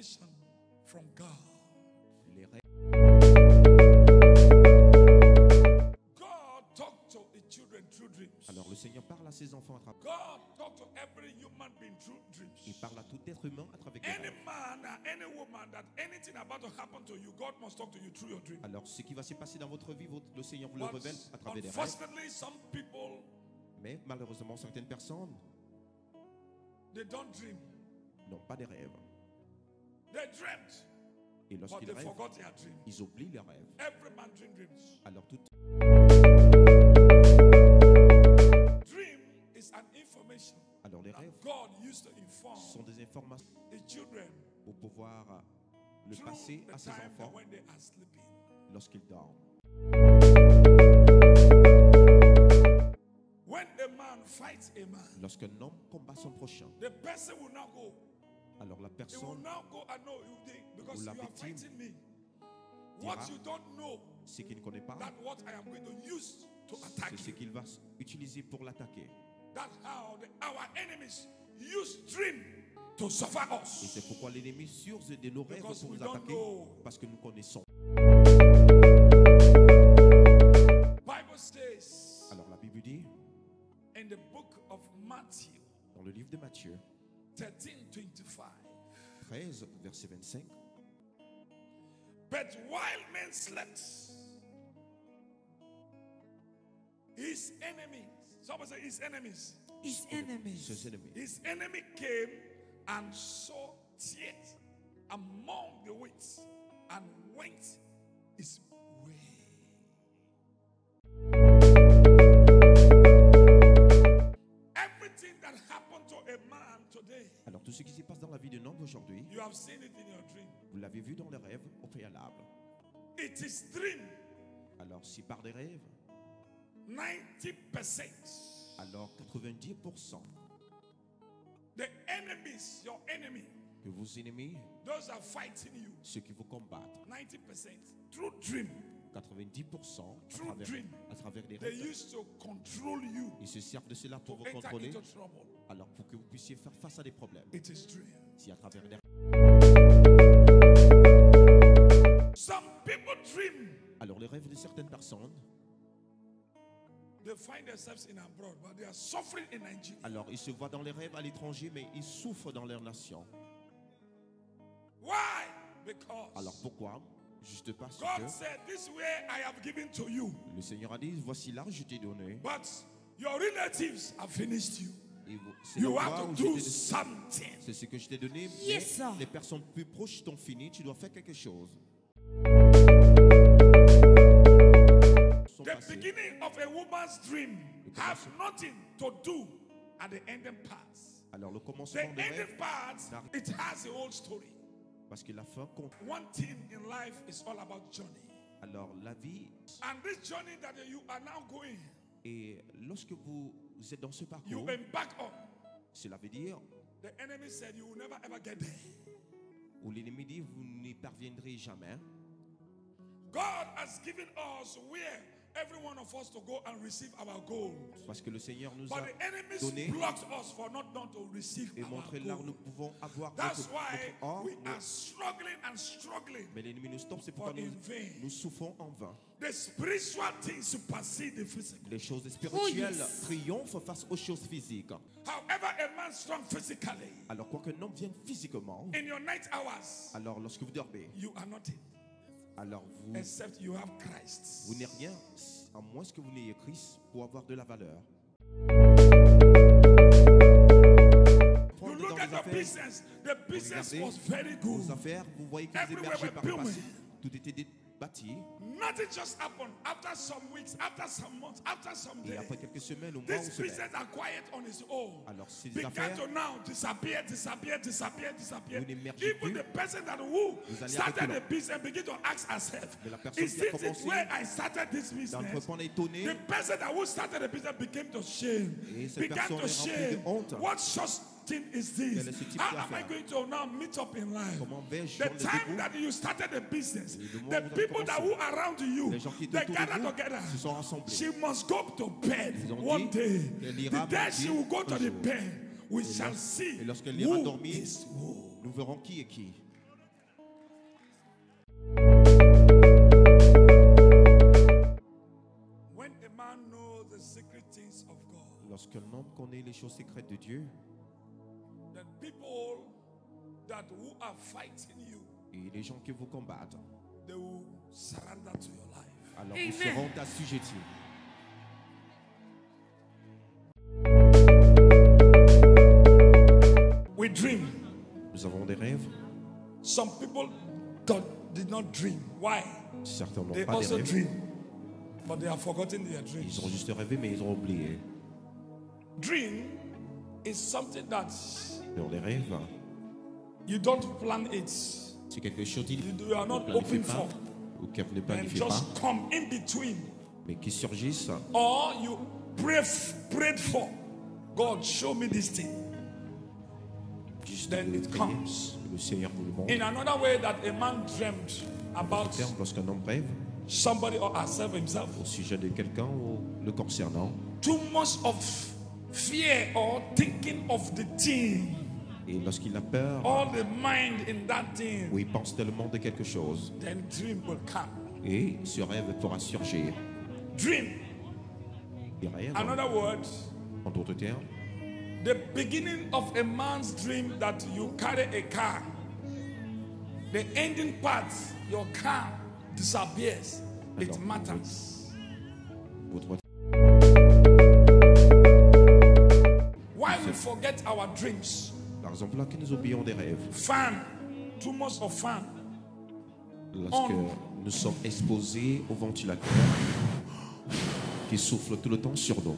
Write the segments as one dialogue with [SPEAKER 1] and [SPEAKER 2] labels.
[SPEAKER 1] information from God.
[SPEAKER 2] Les
[SPEAKER 1] God talked to the children through dreams.
[SPEAKER 2] alors le Seigneur parle à ses enfants à travers.
[SPEAKER 1] God talked to every human being through
[SPEAKER 2] Il
[SPEAKER 1] dreams.
[SPEAKER 2] parle à tout être humain à travers
[SPEAKER 1] Any man and any woman that anything about to happen to you, God must talk to you through your dream.
[SPEAKER 2] Alors ce qui va se passer dans votre vie, votre- le Seigneur vous le
[SPEAKER 1] But
[SPEAKER 2] révèle à travers des rêves.
[SPEAKER 1] unfortunately, some people
[SPEAKER 2] Mais malheureusement, certaines personnes
[SPEAKER 1] they don't dream.
[SPEAKER 2] n'ont pas des rêves.
[SPEAKER 1] They dreamt,
[SPEAKER 2] Et
[SPEAKER 1] but
[SPEAKER 2] lorsqu'ils
[SPEAKER 1] they
[SPEAKER 2] rêvent,
[SPEAKER 1] forgot their dream.
[SPEAKER 2] ils oublient leurs rêves.
[SPEAKER 1] Every man dream dreams.
[SPEAKER 2] Alors tout,
[SPEAKER 1] Dream is an information
[SPEAKER 2] alors les rêves
[SPEAKER 1] God used to inform
[SPEAKER 2] sont des informations
[SPEAKER 1] the children
[SPEAKER 2] pour pouvoir euh, le passer à ses enfants
[SPEAKER 1] when they are sleeping.
[SPEAKER 2] lorsqu'ils dorment.
[SPEAKER 1] When a man fights a man,
[SPEAKER 2] Lorsqu'un homme combat son prochain, alors la personne, Ou la victime dira-
[SPEAKER 1] you don't know
[SPEAKER 2] ce qu'il ne connaît pas, c'est ce qu'il va utiliser pour l'attaquer.
[SPEAKER 1] That's how the, our enemies use dream to suffer
[SPEAKER 2] Et
[SPEAKER 1] us.
[SPEAKER 2] c'est pourquoi l'ennemi surge de nos rêves pour nous attaquer, parce que nous connaissons. Alors la Bible dit, dans le livre de Matthieu
[SPEAKER 1] 13 25.
[SPEAKER 2] 13, verset 25,
[SPEAKER 1] But while men slept, his enemies, someone say his enemies,
[SPEAKER 3] His enemies.
[SPEAKER 2] ses ennemis,
[SPEAKER 1] his enemy came and saw tears among the wheat and went his
[SPEAKER 2] Alors tout ce qui se passe dans la vie d'un homme aujourd'hui, vous l'avez vu dans les rêves au préalable.
[SPEAKER 1] It is dream.
[SPEAKER 2] Alors si par des rêves,
[SPEAKER 1] 90%.
[SPEAKER 2] alors 90%
[SPEAKER 1] The enemies, your enemy,
[SPEAKER 2] que vos ennemis,
[SPEAKER 1] those are fighting you.
[SPEAKER 2] ceux qui vous combattent,
[SPEAKER 1] 90% through dream.
[SPEAKER 2] 90% à travers, à travers des
[SPEAKER 1] They
[SPEAKER 2] rêves,
[SPEAKER 1] used to control you
[SPEAKER 2] ils se servent de cela pour vous contrôler. Alors pour que vous puissiez faire face à des problèmes. Si à travers des
[SPEAKER 1] Some people dream.
[SPEAKER 2] Alors les rêves de certaines personnes,
[SPEAKER 1] They find themselves in abroad, but they are suffering in Nigeria.
[SPEAKER 2] alors ils se voient dans les rêves à l'étranger, mais ils souffrent dans leur nation.
[SPEAKER 1] Why? Because
[SPEAKER 2] Alors pourquoi? Juste parce
[SPEAKER 1] God
[SPEAKER 2] que
[SPEAKER 1] said, This way I have given to you,
[SPEAKER 2] le Seigneur a dit, voici là, je t'ai donné.
[SPEAKER 1] but your relatives have finished you. You have to do something.
[SPEAKER 2] C'est ce que je t'ai donné.
[SPEAKER 3] Yes, sir.
[SPEAKER 2] les personnes plus proches t'ont fini, tu dois faire quelque chose.
[SPEAKER 1] The beginning of a woman's dream have nothing to do at the ending parts.
[SPEAKER 2] Alors le
[SPEAKER 1] The
[SPEAKER 2] commencement de
[SPEAKER 1] ending part, it has a whole story.
[SPEAKER 2] parce que la fin compte.
[SPEAKER 1] One thing in life is all about journey.
[SPEAKER 2] Alors la vie,
[SPEAKER 1] And this journey that you are now going,
[SPEAKER 2] et lorsque vous êtes dans ce
[SPEAKER 1] you
[SPEAKER 2] parcours, cela veut dire,
[SPEAKER 1] The enemy said you will never ever get there.
[SPEAKER 2] où l'ennemi dit, vous n'y parviendrez jamais.
[SPEAKER 1] God has given us where every one of us to go and receive our gold.
[SPEAKER 2] Parce que le Seigneur nous
[SPEAKER 1] But
[SPEAKER 2] a
[SPEAKER 1] the enemies
[SPEAKER 2] donné
[SPEAKER 1] blocked us for not, not to receive
[SPEAKER 2] et
[SPEAKER 1] our
[SPEAKER 2] montré là où nous pouvons avoir
[SPEAKER 1] That's
[SPEAKER 2] notre,
[SPEAKER 1] why
[SPEAKER 2] notre or.
[SPEAKER 1] we
[SPEAKER 2] notre-
[SPEAKER 1] are struggling and struggling.
[SPEAKER 2] Mais l'ennemi nous stoppe, c'est pourquoi nous,
[SPEAKER 1] in vain.
[SPEAKER 2] nous souffrons en vain.
[SPEAKER 1] The spiritual things supersede the physical.
[SPEAKER 2] Les choses spirituelles
[SPEAKER 3] yes.
[SPEAKER 2] triomphent face aux choses physiques.
[SPEAKER 1] However, a man strong physically,
[SPEAKER 2] Alors, quoi qu'un homme vienne physiquement,
[SPEAKER 1] in your night hours,
[SPEAKER 2] alors lorsque vous dormez,
[SPEAKER 1] you are nothing
[SPEAKER 2] alors vous,
[SPEAKER 1] except you have Christ.
[SPEAKER 2] vous n'êtes rien, à moins que vous n'ayez Christ pour avoir de la valeur.
[SPEAKER 1] You
[SPEAKER 2] Prendre dans
[SPEAKER 1] look
[SPEAKER 2] les
[SPEAKER 1] at your
[SPEAKER 2] affaires,
[SPEAKER 1] business, the business
[SPEAKER 2] regardez
[SPEAKER 1] was very
[SPEAKER 2] vos
[SPEAKER 1] good.
[SPEAKER 2] affaires, vous voyez que vous
[SPEAKER 1] Everywhere
[SPEAKER 2] émergez
[SPEAKER 1] were
[SPEAKER 2] par le
[SPEAKER 1] booming.
[SPEAKER 2] passé. Tout était dé-.
[SPEAKER 1] Nothing just happened after some weeks, after some months, after some
[SPEAKER 2] Et
[SPEAKER 1] days.
[SPEAKER 2] après quelques semaines, au mois,
[SPEAKER 1] This
[SPEAKER 2] ou
[SPEAKER 1] business are quiet on its own.
[SPEAKER 2] alors ces
[SPEAKER 1] Began
[SPEAKER 2] affaires,
[SPEAKER 1] to now disappear, disappear, disappear, disappear. Even the person that who started the business begin to ask herself,
[SPEAKER 2] Mais la personne
[SPEAKER 1] is
[SPEAKER 2] qui a
[SPEAKER 1] this it where I started this business?
[SPEAKER 2] étonné,
[SPEAKER 1] The person that who started the business became to shame.
[SPEAKER 2] Et cette
[SPEAKER 1] Began
[SPEAKER 2] personne
[SPEAKER 1] to shame. What such thing is this? How am I going to now meet up in life? The time that you started the business, the people that were around you, they
[SPEAKER 2] gathered
[SPEAKER 1] together. She must go to bed one day. The day she will go to the bed, we shall see who is who.
[SPEAKER 2] Nous verrons qui est qui. Lorsque l'homme connaît les choses secrètes de Dieu,
[SPEAKER 1] people that who are fighting you,
[SPEAKER 2] et les gens qui vous combattent,
[SPEAKER 1] they will surrender to your life.
[SPEAKER 2] alors
[SPEAKER 3] Amen.
[SPEAKER 2] vous seront assujettis.
[SPEAKER 1] We dream.
[SPEAKER 2] Nous avons des rêves,
[SPEAKER 1] Some people don't, did not dream. Why?
[SPEAKER 2] certains n'ont
[SPEAKER 1] They
[SPEAKER 2] pas des
[SPEAKER 1] also
[SPEAKER 2] rêves.
[SPEAKER 1] dream, but they have forgotten their
[SPEAKER 2] Ils
[SPEAKER 1] dreams.
[SPEAKER 2] ont juste rêvé, mais ils ont oublié.
[SPEAKER 1] Dream is something that
[SPEAKER 2] Dans les rêves,
[SPEAKER 1] you don't plan it.
[SPEAKER 2] c'est quelque chose qui
[SPEAKER 1] You, you are
[SPEAKER 2] ne
[SPEAKER 1] not open
[SPEAKER 2] pas,
[SPEAKER 1] for,
[SPEAKER 2] ou qui ne planifie pas,
[SPEAKER 1] just come in between,
[SPEAKER 2] mais qui surgissent.
[SPEAKER 1] or you pray prayed for. God, show me this thing.
[SPEAKER 2] Juste
[SPEAKER 1] Then it comes.
[SPEAKER 2] Le Seigneur vous le montre.
[SPEAKER 1] In another way, that a man dreamed about
[SPEAKER 2] Terme, Lorsqu'un homme rêve
[SPEAKER 1] somebody or herself himself.
[SPEAKER 2] au sujet de quelqu'un ou le concernant,
[SPEAKER 1] Too much of fear or thinking of the thing,
[SPEAKER 2] et lorsqu'il a peur,
[SPEAKER 1] all the mind in that thing,
[SPEAKER 2] ou il pense tellement de quelque chose,
[SPEAKER 1] then dream will come.
[SPEAKER 2] et ce rêve pourra surgir.
[SPEAKER 1] Dream.
[SPEAKER 2] Rêve,
[SPEAKER 1] Another word,
[SPEAKER 2] en d'autres termes,
[SPEAKER 1] the beginning of a man's dream that you carry a car. The ending part, your car disappears. It
[SPEAKER 2] Alors,
[SPEAKER 1] matters.
[SPEAKER 2] votre
[SPEAKER 1] Why we forget our dreams?
[SPEAKER 2] Par exemple, là que nous oublions des rêves,
[SPEAKER 1] Fan, too much of fan.
[SPEAKER 2] lorsque
[SPEAKER 1] On.
[SPEAKER 2] nous sommes exposés au ventilateur qui souffle tout le temps sur nous,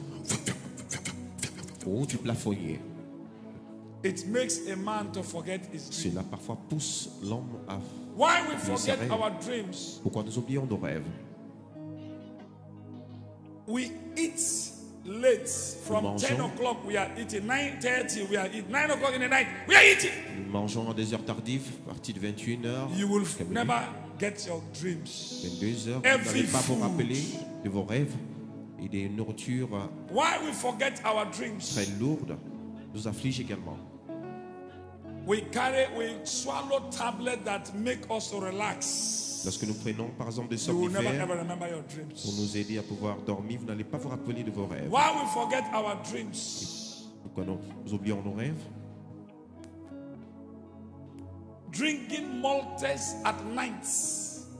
[SPEAKER 2] ou du plafonnier.
[SPEAKER 1] It makes a man to forget his dream.
[SPEAKER 2] Cela parfois pousse l'homme à...
[SPEAKER 1] Why we forget
[SPEAKER 2] rêves.
[SPEAKER 1] our dreams?
[SPEAKER 2] Pourquoi nous oublions nos rêves?
[SPEAKER 1] We eat late. From
[SPEAKER 2] Nous
[SPEAKER 1] 10
[SPEAKER 2] mangeons.
[SPEAKER 1] o'clock we are eating. 9.30 we are eating. 9 o'clock in the night we are eating.
[SPEAKER 2] Nous mangeons à des heures tardives, à partir de 21h,
[SPEAKER 1] You will never get your dreams.
[SPEAKER 2] 22h. Vous
[SPEAKER 1] Every
[SPEAKER 2] n'allez pas vous
[SPEAKER 1] food.
[SPEAKER 2] rappeler de vos rêves et des nourritures
[SPEAKER 1] Why we forget our dreams?
[SPEAKER 2] très lourdes nous affligent également.
[SPEAKER 1] We carry, we swallow tablets that make us relax.
[SPEAKER 2] Lorsque nous prenons par exemple des somnifères pour nous aider à pouvoir dormir, vous n'allez pas vous rappeler de vos rêves.
[SPEAKER 1] Why we forget our dreams?
[SPEAKER 2] Pourquoi nous, nous oublions nos rêves
[SPEAKER 1] Drinking Maltese at night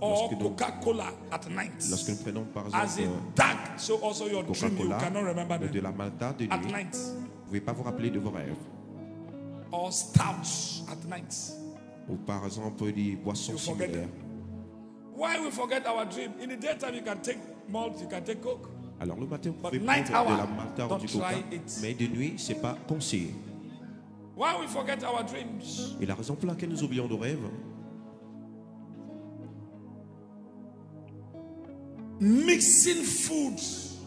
[SPEAKER 1] or
[SPEAKER 2] Lorsque nous-
[SPEAKER 1] Coca-Cola at night.
[SPEAKER 2] Lorsque nous prenons par
[SPEAKER 1] As
[SPEAKER 2] exemple
[SPEAKER 1] in dark, so also your dream you
[SPEAKER 2] Coca-Cola
[SPEAKER 1] cannot remember
[SPEAKER 2] ou de la Malta de
[SPEAKER 1] At
[SPEAKER 2] nuit,
[SPEAKER 1] night.
[SPEAKER 2] vous ne pouvez pas vous rappeler de vos rêves.
[SPEAKER 1] Or stouts at night.
[SPEAKER 2] Ou par exemple des boissons similaires.
[SPEAKER 1] Why we forget our dream? In the daytime you can take malt, you can take coke.
[SPEAKER 2] Alors le matin, vous pouvez prendre de la Malta ou du Coca,
[SPEAKER 1] try it.
[SPEAKER 2] mais de nuit, c'est pas conseillé.
[SPEAKER 1] Why we forget our dreams?
[SPEAKER 2] Et la raison pour laquelle nous oublions nos rêves,
[SPEAKER 1] Mixing foods,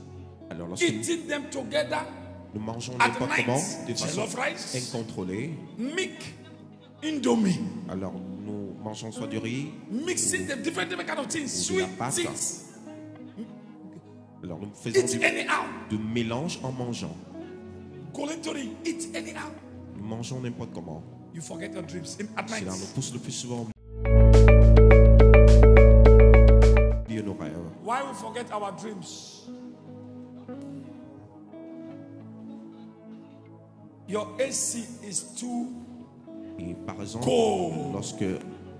[SPEAKER 2] alors
[SPEAKER 1] eating them together,
[SPEAKER 2] nous mangeons n'importe comment, de façon incontrôlée,
[SPEAKER 1] indomie,
[SPEAKER 2] alors mangeons soit du riz,
[SPEAKER 1] mixing them different different kind of things, sweet things.
[SPEAKER 2] alors nous faisons du, de mélange en mangeant.
[SPEAKER 1] Anyhow.
[SPEAKER 2] Nous mangeons n'importe comment.
[SPEAKER 1] You forget your dreams in- at night.
[SPEAKER 2] Cela nous pousse le plus souvent à oublier nos rêves.
[SPEAKER 1] Why we forget our dreams? Your AC is too.
[SPEAKER 2] Et par exemple,
[SPEAKER 1] Cold.
[SPEAKER 2] lorsque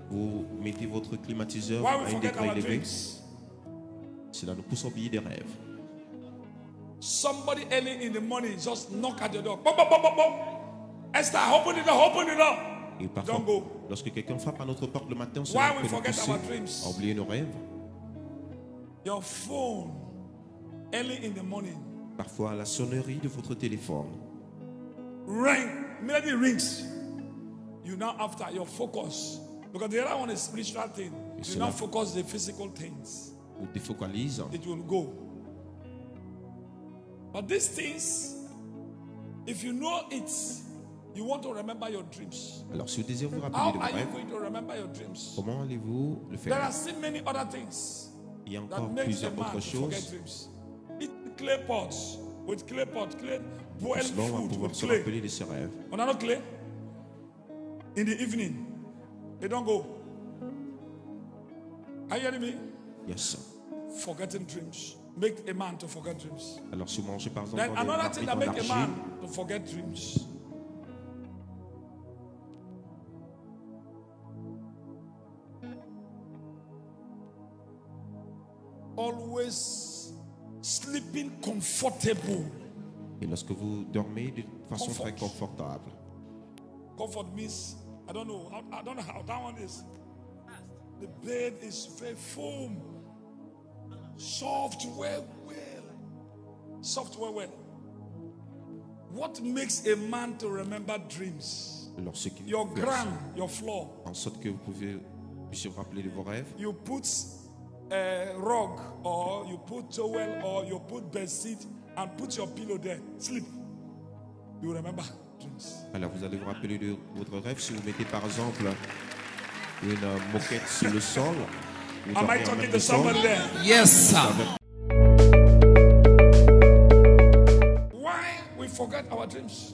[SPEAKER 2] vous mettez votre climatiseur
[SPEAKER 1] Why
[SPEAKER 2] à un degré élevé, cela nous pousse à oublier des rêves.
[SPEAKER 1] Somebody early in the morning just knock at the door. Esther, open open.
[SPEAKER 2] Et parfois,
[SPEAKER 1] Don't go.
[SPEAKER 2] lorsque quelqu'un frappe à notre porte le matin,
[SPEAKER 1] our dreams?
[SPEAKER 2] à oublier nos rêves.
[SPEAKER 1] Your phone early in the morning
[SPEAKER 2] Parfois, la sonnerie de votre téléphone.
[SPEAKER 1] ring, maybe rings. You now after your focus because the other one is spiritual thing.
[SPEAKER 2] Yes,
[SPEAKER 1] You now focus the physical things.
[SPEAKER 2] ou défocalise.
[SPEAKER 1] it will go. But these things, if you know it, you want to remember your dreams.
[SPEAKER 2] Alors, si vous désirez vous
[SPEAKER 1] How
[SPEAKER 2] rappeler de vos
[SPEAKER 1] are you going to remember your dreams?
[SPEAKER 2] comment allez-vous le
[SPEAKER 1] There are still many other things
[SPEAKER 2] Il y a
[SPEAKER 1] that
[SPEAKER 2] encore
[SPEAKER 1] a
[SPEAKER 2] plusieurs
[SPEAKER 1] man
[SPEAKER 2] autres
[SPEAKER 1] forget
[SPEAKER 2] choses.
[SPEAKER 1] dreams. Eat clay pots with clay pots, clay boiled
[SPEAKER 2] Cela, on va
[SPEAKER 1] food
[SPEAKER 2] pouvoir
[SPEAKER 1] with
[SPEAKER 2] se
[SPEAKER 1] clay.
[SPEAKER 2] rappeler de ses rêves.
[SPEAKER 1] On are not clay. In the evening, they don't go. Are you hearing me?
[SPEAKER 2] Yes.
[SPEAKER 1] Forgetting dreams. make a man to forget dreams.
[SPEAKER 2] Alors si vous mangez par exemple
[SPEAKER 1] Then
[SPEAKER 2] dans,
[SPEAKER 1] another thing that make a man to forget dreams. Always sleeping comfortable.
[SPEAKER 2] et lorsque vous dormez de façon
[SPEAKER 1] Comfort.
[SPEAKER 2] très confortable,
[SPEAKER 1] Comfort means I don't know. I, I don't know how that one is. The bed is very foam, soft, well, well, soft, well, well. What makes a man to remember dreams? Your ground, your floor.
[SPEAKER 2] en sorte que vous pouvez puissiez vous rappeler de vos rêves,
[SPEAKER 1] You put a rug, or you put towel, or you put bed sheet, and put your pillow there. Sleep. You remember
[SPEAKER 2] alors vous allez vous rappeler de votre rêve si vous mettez par exemple une euh, moquette sur le sol. vous
[SPEAKER 1] Am I talking to
[SPEAKER 2] sol,
[SPEAKER 1] somebody there?
[SPEAKER 3] Yes, sir.
[SPEAKER 1] Why we forget our dreams?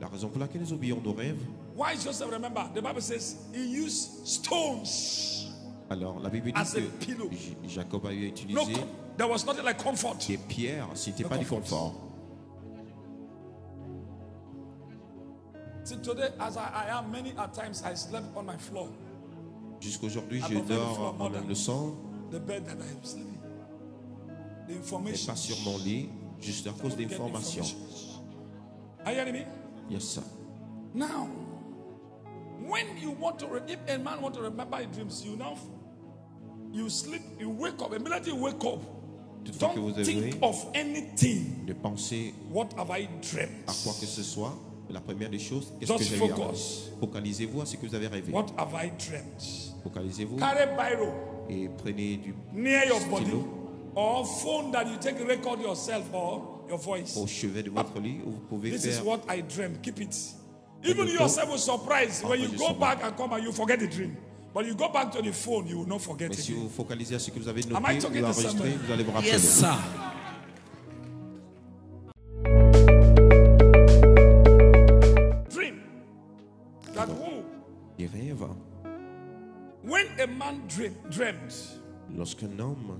[SPEAKER 2] La raison pour laquelle nous oublions nos rêves,
[SPEAKER 1] Why Joseph remember? The Bible says he used stones.
[SPEAKER 2] alors la Bible dit
[SPEAKER 1] As a
[SPEAKER 2] que Jacob
[SPEAKER 1] No,
[SPEAKER 2] utilisé
[SPEAKER 1] com- there was nothing like comfort.
[SPEAKER 2] des pierres, ce n'était
[SPEAKER 1] No
[SPEAKER 2] pas du confort.
[SPEAKER 1] Today, as I, I am, many at times I slept on my floor,
[SPEAKER 2] Jusqu'aujourd'hui, je dors en même le
[SPEAKER 1] the bed that I am sleeping. The
[SPEAKER 2] et
[SPEAKER 1] information.
[SPEAKER 2] pas sur mon lit, juste à cause d'informations.
[SPEAKER 1] information. Are you hearing me?
[SPEAKER 2] Yes, sir.
[SPEAKER 1] Now, when you want to, if a man want to remember his dreams, you now, you sleep, you wake up. Immediately you wake up,
[SPEAKER 2] que
[SPEAKER 1] don't
[SPEAKER 2] vous
[SPEAKER 1] think of anything.
[SPEAKER 2] de penser
[SPEAKER 1] What have I dreamt?
[SPEAKER 2] à quoi que ce soit, la première des choses, qu'est-ce que j'ai. Focalisez-vous à ce que vous avez rêvé.
[SPEAKER 1] What have I dreamt?
[SPEAKER 2] Focalisez-vous
[SPEAKER 1] Carry biro
[SPEAKER 2] et prenez du
[SPEAKER 1] near your body
[SPEAKER 2] stylo
[SPEAKER 1] or phone that you take record yourself or your voice.
[SPEAKER 2] au chevet de votre lit où vous pouvez
[SPEAKER 1] This is
[SPEAKER 2] faire
[SPEAKER 1] what I dreamt. Keep it. Even yourself will surprise when you go back and come and you forget the dream. But you go back to the phone, you will not forget
[SPEAKER 2] Mais
[SPEAKER 1] it.
[SPEAKER 2] si vous focalisez à ce que vous avez
[SPEAKER 1] Am I
[SPEAKER 2] noté ou enregistré, vous allez vous rappeler.
[SPEAKER 3] Yes, sir.
[SPEAKER 1] Man dream, dreamed,
[SPEAKER 2] lorsqu'un homme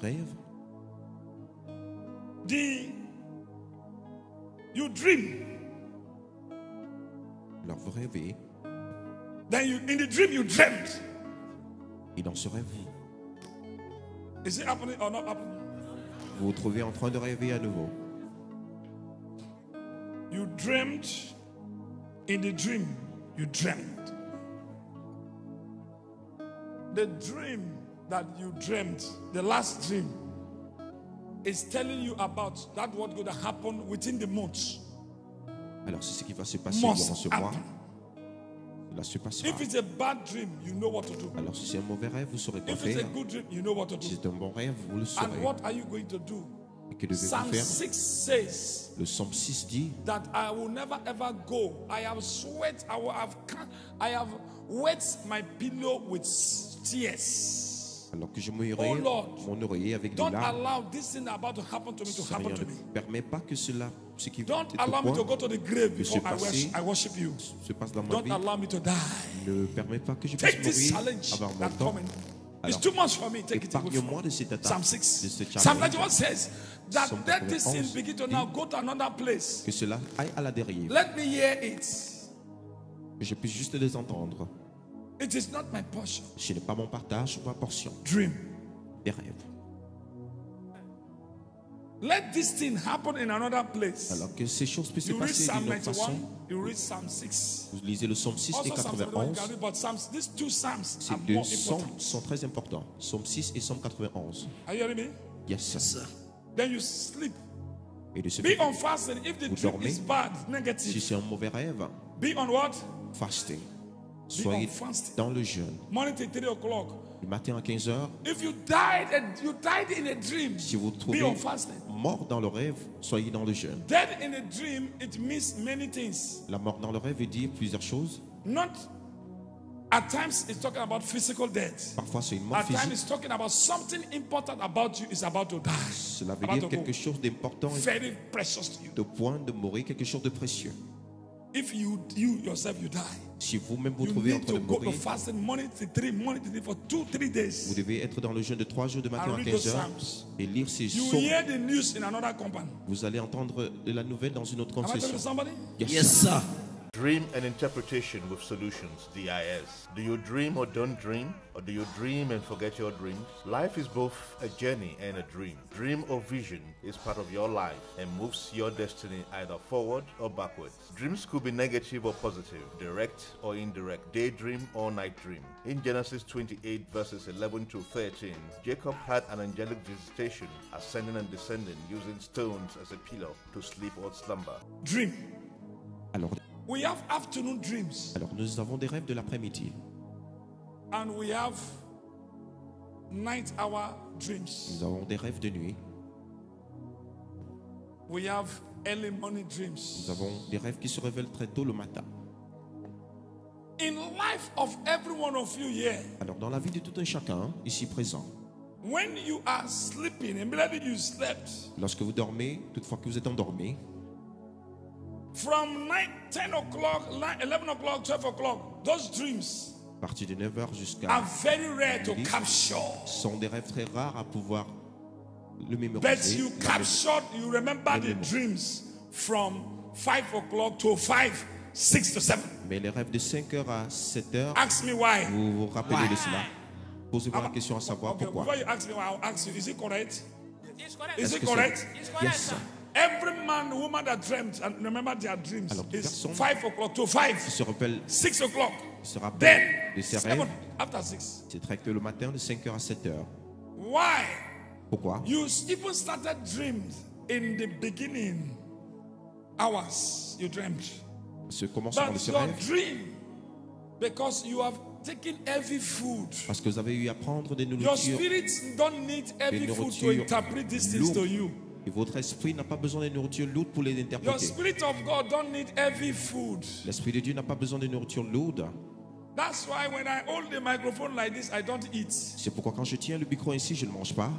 [SPEAKER 2] rêve,
[SPEAKER 1] the you dream.
[SPEAKER 2] alors vous rêvez,
[SPEAKER 1] Then you in the dream you dreamed.
[SPEAKER 2] et dans ce rêve,
[SPEAKER 1] Is it happening or not happening?
[SPEAKER 2] vous vous trouvez en train de rêver à nouveau.
[SPEAKER 1] You dreamed in the dream. You dreamed. The dream that you dreamed, the last dream, is telling you about that what going to happen within the month.
[SPEAKER 2] Alors c'est ce qui va se passer durant ce mois. Cela se passera.
[SPEAKER 1] If it's a bad dream, you know what to do.
[SPEAKER 2] Alors si c'est un mauvais rêve, vous saurez quoi
[SPEAKER 1] If it's a
[SPEAKER 2] faire.
[SPEAKER 1] good dream, you know what to
[SPEAKER 2] Si
[SPEAKER 1] do.
[SPEAKER 2] c'est un bon rêve, vous le saurez.
[SPEAKER 1] And what are you going to do?
[SPEAKER 2] Et que devez-vous
[SPEAKER 1] Psalm
[SPEAKER 2] faire
[SPEAKER 1] 6 says
[SPEAKER 2] Le psaume 6 dit
[SPEAKER 1] that I will never ever go. I have sweat, I will have ca- I have wet my pillow with tears.
[SPEAKER 2] alors que je mouillerai
[SPEAKER 1] Oh Lord,
[SPEAKER 2] mon oreiller avec des
[SPEAKER 1] Don't
[SPEAKER 2] larmes.
[SPEAKER 1] allow this thing about to happen to me to happen
[SPEAKER 2] Seigneur,
[SPEAKER 1] to
[SPEAKER 2] ne
[SPEAKER 1] me.
[SPEAKER 2] permets pas que cela, ce qui
[SPEAKER 1] Don't allow me to go to the grave before I worship, I worship you.
[SPEAKER 2] se passe dans ma
[SPEAKER 1] Don't
[SPEAKER 2] vie
[SPEAKER 1] allow me to die.
[SPEAKER 2] ne permet pas que je puisse
[SPEAKER 1] Take this
[SPEAKER 2] mourir
[SPEAKER 1] challenge
[SPEAKER 2] avant mon
[SPEAKER 1] that's
[SPEAKER 2] temps.
[SPEAKER 1] coming. It's too much for me. Take it
[SPEAKER 2] Épargne-moi
[SPEAKER 1] me.
[SPEAKER 2] de cette attaque,
[SPEAKER 1] Psalm
[SPEAKER 2] de
[SPEAKER 1] 6.
[SPEAKER 2] ce
[SPEAKER 1] Psalm
[SPEAKER 2] challenge,
[SPEAKER 1] 91 says that this sin
[SPEAKER 2] 91
[SPEAKER 1] begin to
[SPEAKER 2] dit-
[SPEAKER 1] now go to another place.
[SPEAKER 2] que cela aille à la dérive,
[SPEAKER 1] Let me hear it.
[SPEAKER 2] que je puisse juste les entendre.
[SPEAKER 1] It is not my portion.
[SPEAKER 2] Ce n'est pas mon partage ou ma portion
[SPEAKER 1] Dream.
[SPEAKER 2] des rêves.
[SPEAKER 1] Let this thing happen in another place.
[SPEAKER 2] Alors que ces choses puissent se
[SPEAKER 1] You read
[SPEAKER 2] passer
[SPEAKER 1] Psalm
[SPEAKER 2] d'une autre façon,
[SPEAKER 1] 91, you read Psalm 6.
[SPEAKER 2] vous lisez le psaume 6 et
[SPEAKER 1] Also Psalm 71 you
[SPEAKER 2] 91.
[SPEAKER 1] can read, but Psalms, these two Psalms
[SPEAKER 2] Ces
[SPEAKER 1] are
[SPEAKER 2] deux
[SPEAKER 1] more
[SPEAKER 2] psaumes
[SPEAKER 1] important.
[SPEAKER 2] sont très importants. Psaume 6 et psaume 91.
[SPEAKER 1] Are you hearing me?
[SPEAKER 2] Yes, sir.
[SPEAKER 3] Sir.
[SPEAKER 1] Then you sleep.
[SPEAKER 2] Et de ce
[SPEAKER 1] Be on fasting if the dream is bad,
[SPEAKER 2] si
[SPEAKER 1] negative.
[SPEAKER 2] c'est un mauvais rêve,
[SPEAKER 1] Be on what?
[SPEAKER 2] fasting. Soyez
[SPEAKER 1] fasting.
[SPEAKER 2] dans le jeûne.
[SPEAKER 1] Morning till 3 o'clock.
[SPEAKER 2] Du matin à 15 heures,
[SPEAKER 1] If you died and you died in a dream,
[SPEAKER 2] si vous
[SPEAKER 1] be
[SPEAKER 2] trouvez
[SPEAKER 1] on fasting.
[SPEAKER 2] mort dans le rêve, soyez dans le jeûne.
[SPEAKER 1] Dead in a dream, it means many things.
[SPEAKER 2] La mort dans le rêve veut dire plusieurs choses.
[SPEAKER 1] Not at times it's talking about physical death.
[SPEAKER 2] Parfois, c'est une mort
[SPEAKER 1] At times
[SPEAKER 2] physique.
[SPEAKER 1] it's talking about something important about you is about to die.
[SPEAKER 2] Cela veut
[SPEAKER 1] About
[SPEAKER 2] dire quelque chose d'important
[SPEAKER 1] Very precious to you.
[SPEAKER 2] de point de mourir, quelque chose de précieux.
[SPEAKER 1] if you you yourself you die,
[SPEAKER 2] Si vous-même vous
[SPEAKER 1] you
[SPEAKER 2] trouvez en
[SPEAKER 1] need
[SPEAKER 2] train
[SPEAKER 1] to
[SPEAKER 2] de
[SPEAKER 1] go to
[SPEAKER 2] mourir,
[SPEAKER 1] fasting morning to three, morning to three for two, three
[SPEAKER 2] vous devez être dans le jeûne de trois jours de matin à
[SPEAKER 1] read
[SPEAKER 2] 15
[SPEAKER 1] those
[SPEAKER 2] heures et lire ces
[SPEAKER 1] You
[SPEAKER 2] psaumes.
[SPEAKER 1] hear the news in another company.
[SPEAKER 2] Vous allez entendre de la nouvelle dans une autre
[SPEAKER 1] somebody?
[SPEAKER 3] Yes, sir.
[SPEAKER 4] Dream and Interpretation with Solutions, DIS. Do you dream or don't dream? Or do you dream and forget your dreams? Life is both a journey and a dream. Dream or vision is part of your life and moves your destiny either forward or backwards. Dreams could be negative or positive, direct or indirect, daydream or night dream. In Genesis 28, verses 11 to 13, Jacob had an angelic visitation, ascending and descending, using stones as a pillow to sleep or slumber.
[SPEAKER 1] Dream.
[SPEAKER 2] Alors,
[SPEAKER 1] We have afternoon dreams
[SPEAKER 2] alors nous avons des rêves de l'après-midi.
[SPEAKER 1] and we have night hour dreams.
[SPEAKER 2] Nous avons des rêves de nuit.
[SPEAKER 1] We have early morning
[SPEAKER 2] Nous
[SPEAKER 1] dreams.
[SPEAKER 2] avons des rêves qui se révèlent très tôt le matin.
[SPEAKER 1] In life of every one of you here,
[SPEAKER 2] Alors, dans la vie de tout un chacun, ici présent,
[SPEAKER 1] when you are sleeping, immediately you slept,
[SPEAKER 2] lorsque vous dormez, toutefois que vous êtes endormi,
[SPEAKER 1] from 9, 10 o'clock, 9, 11 o'clock, 12 o'clock, those dreams
[SPEAKER 2] partir de 9h jusqu'à
[SPEAKER 1] are very rare to
[SPEAKER 2] Yes.
[SPEAKER 1] capture.
[SPEAKER 2] sont des rêves très rares à pouvoir le
[SPEAKER 1] But
[SPEAKER 2] mémoriser.
[SPEAKER 1] you captured, you remember the dreams from 5 o'clock to 5, 6 to 7.
[SPEAKER 2] Mais les rêves de 5h à 7h,
[SPEAKER 1] Ask me why.
[SPEAKER 2] vous vous rappelez de cela Posez-moi la question à savoir
[SPEAKER 1] Okay,
[SPEAKER 2] pourquoi.
[SPEAKER 1] before you ask me, I'll ask you, is it correct?
[SPEAKER 5] It's correct.
[SPEAKER 1] Is
[SPEAKER 2] Est-ce
[SPEAKER 1] it correct?
[SPEAKER 5] It's
[SPEAKER 2] c'est-
[SPEAKER 5] correct,
[SPEAKER 2] Yes,
[SPEAKER 5] sir.
[SPEAKER 1] Every man, woman that dreamt and remember their dreams
[SPEAKER 2] Alors,
[SPEAKER 1] is
[SPEAKER 2] personne-
[SPEAKER 1] 5 o'clock to 5,
[SPEAKER 2] Il se rappelle,
[SPEAKER 1] 6 o'clock.
[SPEAKER 2] il se rappelle
[SPEAKER 1] Then,
[SPEAKER 2] de ses
[SPEAKER 1] 7
[SPEAKER 2] rêves.
[SPEAKER 1] after 6.
[SPEAKER 2] C'est très que le matin de 5h à 7h.
[SPEAKER 1] Why?
[SPEAKER 2] Pourquoi?
[SPEAKER 1] You even started dreams in the beginning hours you dreamt.
[SPEAKER 2] Ce
[SPEAKER 1] your dream because you have taken heavy food.
[SPEAKER 2] parce que vous avez eu à prendre des
[SPEAKER 1] Your
[SPEAKER 2] nourritures
[SPEAKER 1] spirits don't need heavy food to interpret these things to you.
[SPEAKER 2] Et votre esprit n'a pas besoin de nourriture lourde pour les interpréter. L'esprit de Dieu n'a pas besoin de nourriture lourde.
[SPEAKER 1] That's why when I hold the microphone like this, I don't eat.
[SPEAKER 2] C'est pourquoi quand je tiens le micro ainsi, je ne mange pas.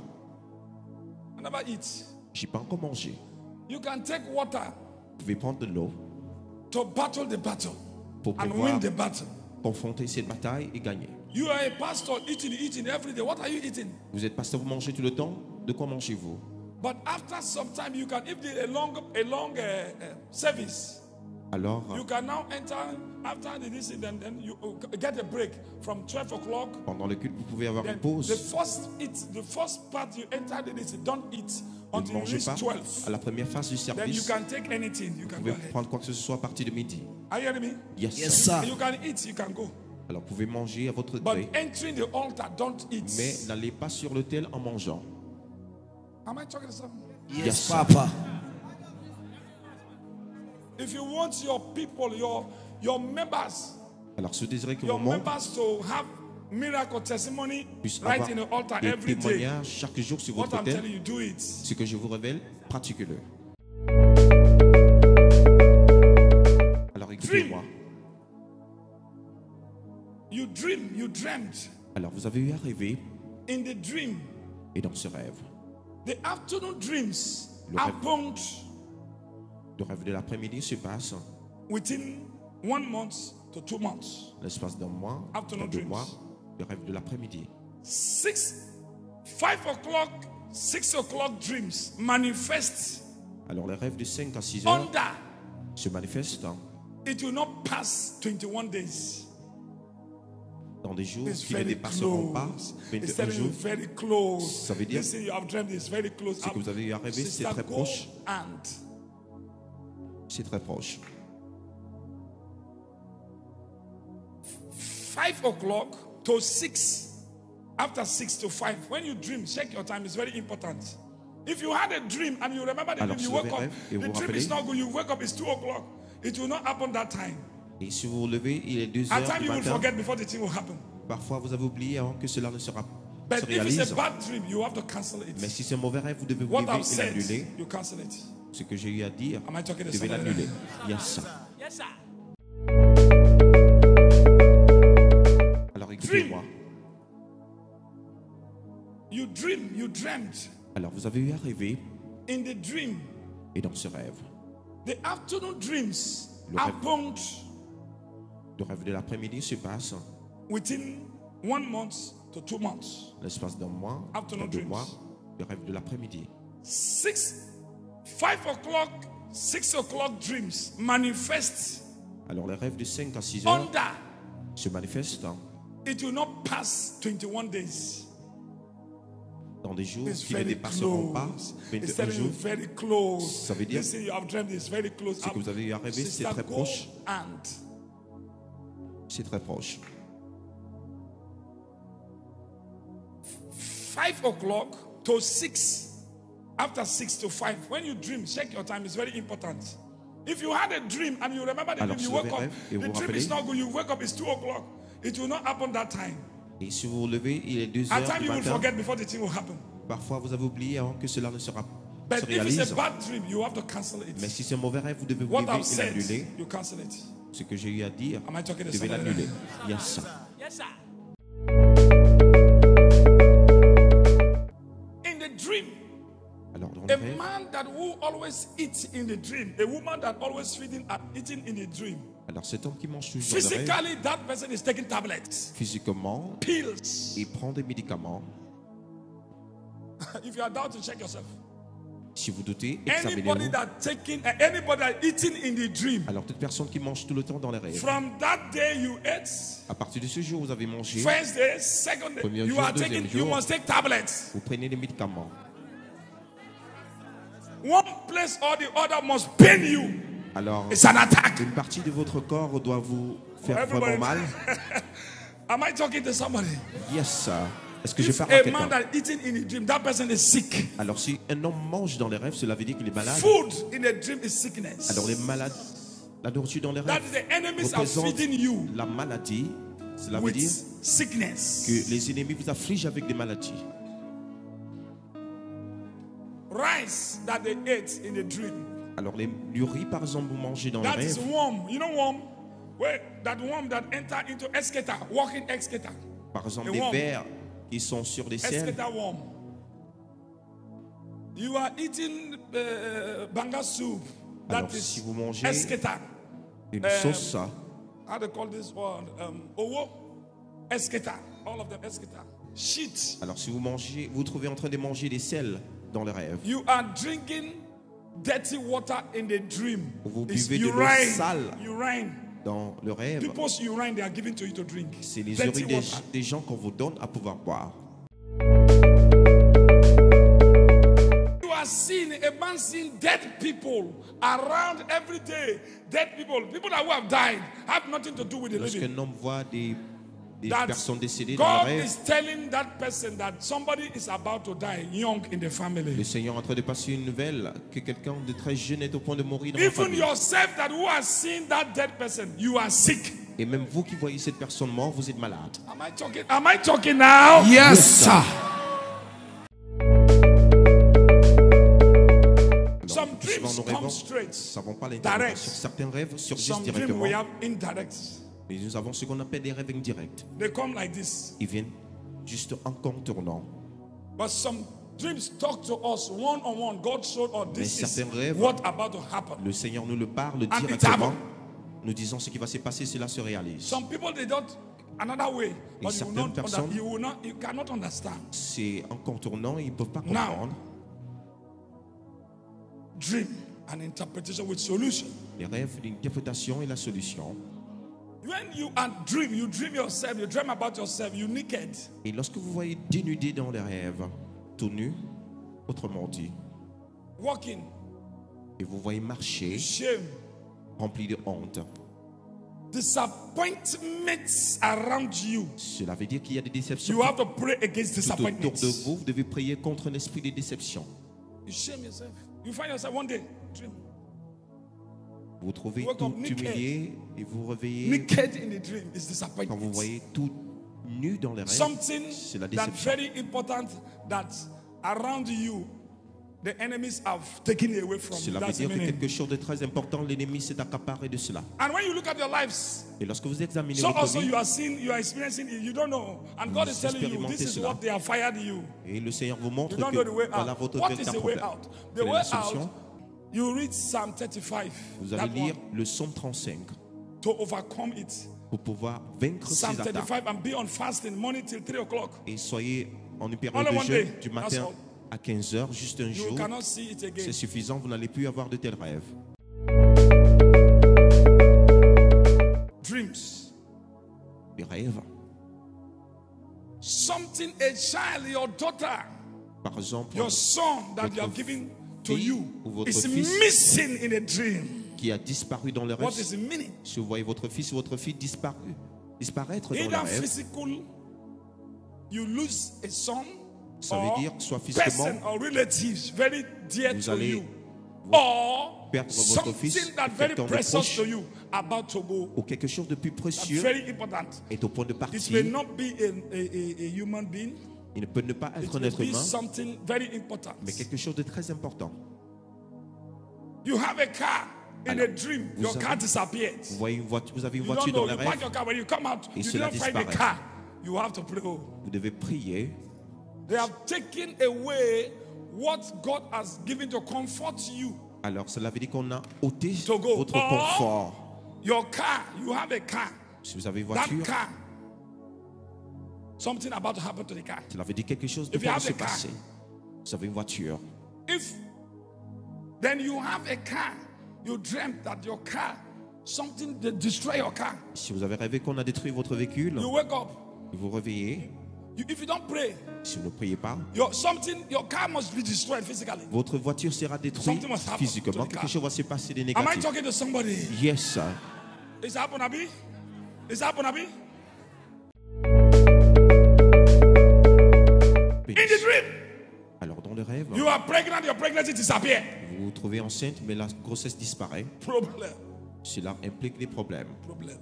[SPEAKER 2] Je n'ai pas encore mangé.
[SPEAKER 1] You can take water
[SPEAKER 2] Vous pouvez prendre de l'eau
[SPEAKER 1] to battle the battle
[SPEAKER 2] pour
[SPEAKER 1] and
[SPEAKER 2] pouvoir
[SPEAKER 1] win the battle.
[SPEAKER 2] confronter cette bataille et gagner.
[SPEAKER 1] You are a pastor eating, eating every day. What are you eating?
[SPEAKER 2] Vous êtes pasteur, vous mangez tout le temps. De quoi mangez-vous?
[SPEAKER 1] But after some time, you can, if a long, a long uh, uh, service,
[SPEAKER 2] Alors,
[SPEAKER 1] you can now enter after the then, then you uh, get a break from 12 o'clock.
[SPEAKER 2] pendant le culte, vous pouvez avoir une pause.
[SPEAKER 1] the first eat, the first part you enter the don't eat
[SPEAKER 2] Vous ne
[SPEAKER 1] until you
[SPEAKER 2] mangez
[SPEAKER 1] reach
[SPEAKER 2] pas
[SPEAKER 1] 12.
[SPEAKER 2] à la première phase du
[SPEAKER 1] Then you
[SPEAKER 2] service.
[SPEAKER 1] can take anything. You can
[SPEAKER 2] Vous
[SPEAKER 1] go
[SPEAKER 2] pouvez prendre quoi que ce soit à partir de midi.
[SPEAKER 1] Are you hearing me?
[SPEAKER 2] Yes,
[SPEAKER 3] Yes,
[SPEAKER 2] sir.
[SPEAKER 3] sir.
[SPEAKER 1] You can eat. You can go.
[SPEAKER 2] Alors, vous pouvez manger à votre
[SPEAKER 1] But
[SPEAKER 2] gré,
[SPEAKER 1] entering the altar, don't eat.
[SPEAKER 2] mais n'allez pas sur l'autel en mangeant.
[SPEAKER 1] Am I talking to someone?
[SPEAKER 3] Yes,
[SPEAKER 2] Yes.
[SPEAKER 3] Papa.
[SPEAKER 1] If you want your people, your your members,
[SPEAKER 2] Alors, si vous désirez que
[SPEAKER 1] your
[SPEAKER 2] vos membres
[SPEAKER 1] members to have miracle testimony
[SPEAKER 2] puissent
[SPEAKER 1] right
[SPEAKER 2] avoir
[SPEAKER 1] in the altar
[SPEAKER 2] des
[SPEAKER 1] every day,
[SPEAKER 2] témoignages chaque jour sur
[SPEAKER 1] what
[SPEAKER 2] votre
[SPEAKER 1] I'm telling you, do it.
[SPEAKER 2] ce que je vous révèle, pratiquez-le. Alors, écoutez-moi.
[SPEAKER 1] You dream, you dreamt.
[SPEAKER 2] Alors, vous avez eu à rêver,
[SPEAKER 1] In the dream,
[SPEAKER 2] et dans ce rêve,
[SPEAKER 1] the afternoon dreams
[SPEAKER 2] Le rêve. le rêve de l'après-midi se passe
[SPEAKER 1] within one month to two months.
[SPEAKER 2] l'espace d'un mois,
[SPEAKER 1] Afternoon
[SPEAKER 2] deux
[SPEAKER 1] dreams.
[SPEAKER 2] mois, le rêve de l'après-midi.
[SPEAKER 1] Six, five o'clock, six o'clock dreams manifest
[SPEAKER 2] Alors, les rêves de 5 à 6 heures
[SPEAKER 1] under.
[SPEAKER 2] se manifestent
[SPEAKER 1] It will not pass 21 days.
[SPEAKER 2] Dans des jours
[SPEAKER 1] It's
[SPEAKER 2] qui ne dépasseront pas
[SPEAKER 1] close. It's
[SPEAKER 2] 21
[SPEAKER 1] telling you
[SPEAKER 2] jours.
[SPEAKER 1] very close.
[SPEAKER 2] Ça veut dire-
[SPEAKER 1] Listen, you have dreamed it's very close.
[SPEAKER 2] Ce que vous avez rêver, c'est très proche.
[SPEAKER 1] And
[SPEAKER 2] C'est très proche.
[SPEAKER 1] 5 o'clock to 6. After 6 to 5. When you dream, check your time. It's very important. If you had a dream and you remember the
[SPEAKER 2] Alors,
[SPEAKER 1] dream, you
[SPEAKER 2] avez
[SPEAKER 1] up, the
[SPEAKER 2] vous
[SPEAKER 1] dream is not good. You wake up, it's 2 o'clock. It will not happen that time.
[SPEAKER 2] Et si vous vous levez, il est 2
[SPEAKER 1] At
[SPEAKER 2] heures
[SPEAKER 1] time
[SPEAKER 2] du
[SPEAKER 1] you will
[SPEAKER 2] matin.
[SPEAKER 1] forget before the thing will happen.
[SPEAKER 2] Parfois, vous avez oublié avant que cela ne sera,
[SPEAKER 1] But
[SPEAKER 2] se
[SPEAKER 1] if it's a bad dream, you have to cancel it.
[SPEAKER 2] Mais si c'est un mauvais rêve, vous devez vous lever et l'annuler.
[SPEAKER 1] you cancel it.
[SPEAKER 2] Ce que j'ai eu à dire,
[SPEAKER 1] Am I
[SPEAKER 2] vous devez l'annuler. Yes, sir.
[SPEAKER 5] Yes, sir.
[SPEAKER 2] Alors écoutez-moi.
[SPEAKER 1] You dream, you dreamt.
[SPEAKER 2] Alors vous avez eu à rêver
[SPEAKER 1] In the dream,
[SPEAKER 2] et dans ce rêve,
[SPEAKER 1] the afternoon dreams
[SPEAKER 2] Le rêve, le rêve de l'après-midi se passe
[SPEAKER 1] within one month to two months.
[SPEAKER 2] l'espace d'un mois,
[SPEAKER 1] Afternoon
[SPEAKER 2] deux
[SPEAKER 1] dreams.
[SPEAKER 2] mois, le rêve de l'après-midi.
[SPEAKER 1] Six, five o'clock, six o'clock dreams manifest
[SPEAKER 2] Alors les rêves de 5 à 6 heures
[SPEAKER 1] under.
[SPEAKER 2] se manifestent
[SPEAKER 1] It will not pass 21 days.
[SPEAKER 2] dans des jours
[SPEAKER 1] It's
[SPEAKER 2] qui ne dépasseront pas
[SPEAKER 1] close. It's
[SPEAKER 2] 21
[SPEAKER 1] telling you
[SPEAKER 2] jours.
[SPEAKER 1] very close.
[SPEAKER 2] Ça veut dire- que vous avez rêver, c'est très proche.
[SPEAKER 1] And
[SPEAKER 2] C'est très proche.
[SPEAKER 1] five o'clock to six. After six to five, when you dream, check your time. It's very important. If you had a dream and you remember the
[SPEAKER 2] Alors,
[SPEAKER 1] dream,
[SPEAKER 2] si
[SPEAKER 1] you
[SPEAKER 2] vous
[SPEAKER 1] wake up. The
[SPEAKER 2] vous
[SPEAKER 1] dream
[SPEAKER 2] rappelez-
[SPEAKER 1] is not good. You wake up. It's two o'clock. It will not happen that time.
[SPEAKER 2] Et si vous vous levez, il est 2
[SPEAKER 1] At
[SPEAKER 2] heures
[SPEAKER 1] time
[SPEAKER 2] du
[SPEAKER 1] you will
[SPEAKER 2] matin.
[SPEAKER 1] forget before the thing will happen.
[SPEAKER 2] Parfois, vous avez oublié avant que cela ne sera,
[SPEAKER 1] But
[SPEAKER 2] se
[SPEAKER 1] if it's a bad dream, you have to cancel it.
[SPEAKER 2] Mais si c'est un mauvais rêve, vous devez vous lever et l'annuler.
[SPEAKER 1] you cancel it.
[SPEAKER 2] Ce que j'ai eu à dire,
[SPEAKER 1] Am I talking to
[SPEAKER 2] vous devez
[SPEAKER 1] somebody?
[SPEAKER 2] l'annuler. Yes.
[SPEAKER 1] In the dream,
[SPEAKER 2] Alors, dans
[SPEAKER 1] a
[SPEAKER 2] rêve,
[SPEAKER 1] man that who always eats in the dream, a woman that always feeding and eating in the dream.
[SPEAKER 2] alors cet homme qui mange toujours dans le rêve,
[SPEAKER 1] Physically, that person is taking tablets,
[SPEAKER 2] physiquement,
[SPEAKER 1] pills.
[SPEAKER 2] il prend des médicaments.
[SPEAKER 1] if you are doubting, check yourself.
[SPEAKER 2] Si vous doutez,
[SPEAKER 1] Anybody
[SPEAKER 2] examinez-vous.
[SPEAKER 1] that taking, anybody that eating in the dream,
[SPEAKER 2] Alors, toute personne qui mange tout le temps dans les rêves,
[SPEAKER 1] from that day you ate,
[SPEAKER 2] à partir de ce jour, vous avez mangé,
[SPEAKER 1] first day, second day,
[SPEAKER 2] Premier
[SPEAKER 1] you
[SPEAKER 2] jour,
[SPEAKER 1] are
[SPEAKER 2] deuxième
[SPEAKER 1] taking, you
[SPEAKER 2] jour.
[SPEAKER 1] must take tablets.
[SPEAKER 2] vous prenez des médicaments.
[SPEAKER 1] One place or the other must pain you.
[SPEAKER 2] Alors,
[SPEAKER 1] It's an attack.
[SPEAKER 2] une partie de votre corps doit vous faire
[SPEAKER 1] Everybody-
[SPEAKER 2] vraiment mal.
[SPEAKER 1] Am I talking to somebody?
[SPEAKER 2] Yes, sir. Est-ce que
[SPEAKER 1] person is sick.
[SPEAKER 2] Alors, si un homme mange dans les rêves, cela veut dire qu'il est malade.
[SPEAKER 1] Food in a dream is sickness.
[SPEAKER 2] Alors, les malades, la nourriture dans les
[SPEAKER 1] That
[SPEAKER 2] rêves?
[SPEAKER 1] is the enemies are
[SPEAKER 2] représente
[SPEAKER 1] feeding you
[SPEAKER 2] la maladie. Cela veut dire
[SPEAKER 1] sickness.
[SPEAKER 2] que les ennemis vous affligent avec des maladies.
[SPEAKER 1] Rice that they ate in a dream.
[SPEAKER 2] Alors, les, du riz, par exemple, vous mangez dans les
[SPEAKER 1] That is
[SPEAKER 2] rêves.
[SPEAKER 1] worm. You know worm? Where that worm that enter into excavator, walking excavator.
[SPEAKER 2] Par exemple,
[SPEAKER 1] worm.
[SPEAKER 2] vers qui sont sur des.
[SPEAKER 1] You are eating uh, banga soup. That
[SPEAKER 2] Alors,
[SPEAKER 1] is
[SPEAKER 2] si vous mangez une
[SPEAKER 1] Euh,
[SPEAKER 2] sauce,
[SPEAKER 1] How they call this one? Um, owo, excavator. All of them excavator. Shit.
[SPEAKER 2] alors si vous mangez, vous vous trouvez en train de manger des sels dans les rêves.
[SPEAKER 1] You are drinking dirty water in the dream.
[SPEAKER 2] Vous
[SPEAKER 1] It's
[SPEAKER 2] buvez de l'eau sale.
[SPEAKER 1] Urine.
[SPEAKER 2] Dans le rêve,
[SPEAKER 1] People's urine they are giving to you to drink.
[SPEAKER 2] c'est les urines des, gens qu'on vous donne à pouvoir boire.
[SPEAKER 1] Seeing a man seeing dead people around every day. Dead people, people that who have died, have nothing to do with the living.
[SPEAKER 2] Homme voit des, des
[SPEAKER 1] That
[SPEAKER 2] personnes décédées dans le
[SPEAKER 1] God is telling that person that somebody is about to die young in the
[SPEAKER 2] le
[SPEAKER 1] family.
[SPEAKER 2] Seigneur est en train de passer une nouvelle que quelqu'un de très jeune est au point de mourir dans la
[SPEAKER 1] Even
[SPEAKER 2] famille.
[SPEAKER 1] yourself that who has seen that dead person, you are sick.
[SPEAKER 2] Et même vous qui voyez cette personne morte, vous êtes malade.
[SPEAKER 1] Am I talking? Am I talking now?
[SPEAKER 2] Yes, sir.
[SPEAKER 1] Some dreams come
[SPEAKER 2] rêves,
[SPEAKER 1] straight.
[SPEAKER 2] nous savons pas
[SPEAKER 1] Direct.
[SPEAKER 2] l'interprétation. Certains rêves surgissent
[SPEAKER 1] Some dreams
[SPEAKER 2] directement.
[SPEAKER 1] we have indirect.
[SPEAKER 2] Mais nous avons ce qu'on appelle des rêves indirects.
[SPEAKER 1] They come like this.
[SPEAKER 2] Ils viennent juste en contournant.
[SPEAKER 1] But some dreams talk to us one on one. God showed us
[SPEAKER 2] Mais
[SPEAKER 1] this is
[SPEAKER 2] certains rêves-
[SPEAKER 1] what about to happen.
[SPEAKER 2] Le Seigneur nous le parle
[SPEAKER 1] it
[SPEAKER 2] directement. Nous disons ce qui va se passer, cela se réalise.
[SPEAKER 1] Some people they don't another way, but you, will
[SPEAKER 2] certaines
[SPEAKER 1] not
[SPEAKER 2] personnes-
[SPEAKER 1] you will not you cannot understand.
[SPEAKER 2] C'est en contournant, ils ne peuvent pas
[SPEAKER 1] Now.
[SPEAKER 2] comprendre.
[SPEAKER 1] Dream and interpretation with solution.
[SPEAKER 2] Les rêves, l'interprétation et la solution.
[SPEAKER 1] When you are dream, you dream yourself, you dream about yourself, you naked.
[SPEAKER 2] Et lorsque vous voyez dénudé dans les rêves, tout nu, autrement dit,
[SPEAKER 1] Walking,
[SPEAKER 2] et vous voyez marcher
[SPEAKER 1] shame,
[SPEAKER 2] rempli de honte,
[SPEAKER 1] disappointments around you.
[SPEAKER 2] cela veut dire qu'il y a des déceptions
[SPEAKER 1] You have to pray against
[SPEAKER 2] tout autour
[SPEAKER 1] disappointments.
[SPEAKER 2] de vous. Vous devez prier contre un esprit de déception.
[SPEAKER 1] You shame yourself. You find yourself one day dream
[SPEAKER 2] Vous trouvez tout humilié et vous réveillez quand vous voyez tout nu dans les rêves. C'est la déception.
[SPEAKER 1] very important that around you the enemies have taken away from you.
[SPEAKER 2] Cela veut dire que quelque chose de très important, l'ennemi s'est accaparé de cela.
[SPEAKER 1] And when you look at your lives,
[SPEAKER 2] Et lorsque vous examinez
[SPEAKER 1] so
[SPEAKER 2] votre
[SPEAKER 1] also
[SPEAKER 2] vie,
[SPEAKER 1] you are seeing, you are experiencing it, you don't know. And God is telling you, this is
[SPEAKER 2] cela.
[SPEAKER 1] what they have fired you.
[SPEAKER 2] et le Seigneur vous montre
[SPEAKER 1] You don't know the way
[SPEAKER 2] que voilà
[SPEAKER 1] out.
[SPEAKER 2] votre
[SPEAKER 1] What is
[SPEAKER 2] véritable
[SPEAKER 1] the way
[SPEAKER 2] problème.
[SPEAKER 1] out? The
[SPEAKER 2] Quelle est
[SPEAKER 1] way
[SPEAKER 2] la solution?
[SPEAKER 1] out, You read Psalm 35.
[SPEAKER 2] Vous allez lire
[SPEAKER 1] one,
[SPEAKER 2] le psaume 35
[SPEAKER 1] to overcome it.
[SPEAKER 2] pour pouvoir vaincre ces
[SPEAKER 1] Psalm
[SPEAKER 2] attaques.
[SPEAKER 1] 35 and be on fasting morning till 3 o'clock.
[SPEAKER 2] Et soyez en une période
[SPEAKER 1] Only
[SPEAKER 2] de jeûne du matin à 15h, juste un
[SPEAKER 1] You
[SPEAKER 2] jour.
[SPEAKER 1] cannot see it again.
[SPEAKER 2] C'est suffisant, vous n'allez plus avoir de tels rêves.
[SPEAKER 1] Dreams.
[SPEAKER 2] Des rêves.
[SPEAKER 1] Something a child, your daughter,
[SPEAKER 2] Par exemple,
[SPEAKER 1] your son that you have given
[SPEAKER 2] fille
[SPEAKER 1] you
[SPEAKER 2] ou votre
[SPEAKER 1] is
[SPEAKER 2] fils.
[SPEAKER 1] missing in a dream.
[SPEAKER 2] qui a disparu dans le
[SPEAKER 1] What
[SPEAKER 2] rêve.
[SPEAKER 1] is the meaning?
[SPEAKER 2] Si vous voyez votre fils ou votre fille disparu, disparaître dans le rêve,
[SPEAKER 1] physical, you lose a son,
[SPEAKER 2] Ça veut
[SPEAKER 1] or
[SPEAKER 2] dire soit physiquement,
[SPEAKER 1] very dear
[SPEAKER 2] vous
[SPEAKER 1] to
[SPEAKER 2] allez
[SPEAKER 1] you, or
[SPEAKER 2] perdre votre fils,
[SPEAKER 1] something that very precious to you about to go.
[SPEAKER 2] ou quelque chose de plus précieux
[SPEAKER 1] very important.
[SPEAKER 2] est au point de
[SPEAKER 1] It may
[SPEAKER 2] partir,
[SPEAKER 1] not be a, a, a, a human being.
[SPEAKER 2] Il ne peut ne pas
[SPEAKER 1] It
[SPEAKER 2] être un humain,
[SPEAKER 1] very important.
[SPEAKER 2] mais quelque chose de très important.
[SPEAKER 1] You have a car in a dream.
[SPEAKER 2] vous
[SPEAKER 1] Your
[SPEAKER 2] avez-
[SPEAKER 1] car disappeared.
[SPEAKER 2] Vous, voyez une voiture, vous avez une
[SPEAKER 1] You don't
[SPEAKER 2] voiture dans le rêve,
[SPEAKER 1] your car when you come out.
[SPEAKER 2] Et
[SPEAKER 1] You
[SPEAKER 2] cela
[SPEAKER 1] didn't find the
[SPEAKER 2] disparaît.
[SPEAKER 1] car. You have to pray.
[SPEAKER 2] Vous devez prier.
[SPEAKER 1] They have taken away what God has given to comfort you.
[SPEAKER 2] Alors cela veut dire qu'on a ôté votre
[SPEAKER 1] Or-
[SPEAKER 2] confort.
[SPEAKER 1] Your car, you have a car.
[SPEAKER 2] Si vous avez une
[SPEAKER 1] That
[SPEAKER 2] voiture,
[SPEAKER 1] car, something about to happen to the car.
[SPEAKER 2] cela veut dire quelque chose de va se passer. Vous avez une voiture.
[SPEAKER 1] If then you have a car, you dreamt that your car, something they destroy your car.
[SPEAKER 2] Si vous avez rêvé qu'on a détruit votre véhicule,
[SPEAKER 1] You wake up.
[SPEAKER 2] vous vous réveillez.
[SPEAKER 1] You, if you don't pray,
[SPEAKER 2] Si vous ne priez pas,
[SPEAKER 1] your something, your car must be destroyed physically.
[SPEAKER 2] votre voiture sera détruite
[SPEAKER 1] Something must
[SPEAKER 2] physiquement. Quelque chose va se passer de
[SPEAKER 1] Am I
[SPEAKER 2] négatif.
[SPEAKER 1] talking to somebody?
[SPEAKER 2] Yes, sir.
[SPEAKER 1] Is that happen, Abi? Is that happen, Abi?
[SPEAKER 2] Rêve,
[SPEAKER 1] you are pregnant, your pregnancy disappear.
[SPEAKER 2] vous vous trouvez enceinte, mais la grossesse disparaît.
[SPEAKER 1] Problem.
[SPEAKER 2] Cela implique des problèmes.
[SPEAKER 1] Problem.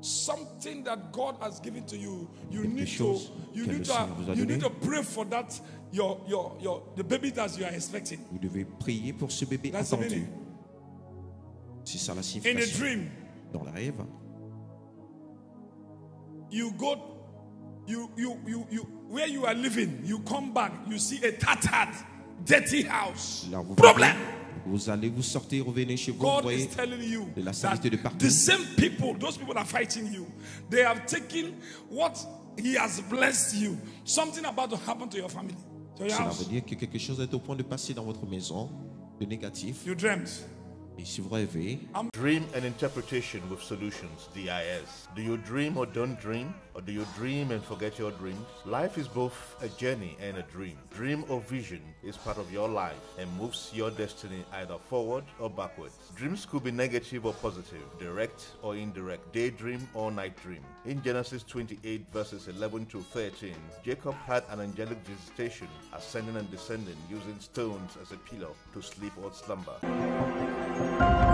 [SPEAKER 1] Something that God has given to you, you
[SPEAKER 2] Quelque
[SPEAKER 1] need to, you need to, you need to pray for that. Your, your, your, the baby that you are expecting.
[SPEAKER 2] Vous devez prier pour ce bébé
[SPEAKER 1] That's
[SPEAKER 2] attendu. C'est ça la
[SPEAKER 1] In a
[SPEAKER 2] signification.
[SPEAKER 1] dream,
[SPEAKER 2] Dans le rêve,
[SPEAKER 1] you go you you you you where you are living you come back you see a tattered dirty house.
[SPEAKER 2] Là vous,
[SPEAKER 1] problem.
[SPEAKER 2] vous allez vous sortir, revenez chez vous, vous
[SPEAKER 1] god is telling you
[SPEAKER 2] de la
[SPEAKER 1] that
[SPEAKER 2] saleté de partout.
[SPEAKER 1] the same people those people are fighting you they have taken what he has blessed you. Something about to happen to your family to your
[SPEAKER 2] Cela
[SPEAKER 1] house.
[SPEAKER 2] veut dire que quelque chose est au point de passer dans votre maison de négatif.
[SPEAKER 1] you dreamt
[SPEAKER 2] Rêvez, eh?
[SPEAKER 4] Dream and interpretation with solutions, DIS. Do you dream or don't dream? Or do you dream and forget your dreams? Life is both a journey and a dream. Dream or vision is part of your life and moves your destiny either forward or backwards. Dreams could be negative or positive, direct or indirect, daydream or night dream. In Genesis 28, verses 11 to 13, Jacob had an angelic visitation, ascending and descending using stones as a pillow to sleep or slumber. Bye.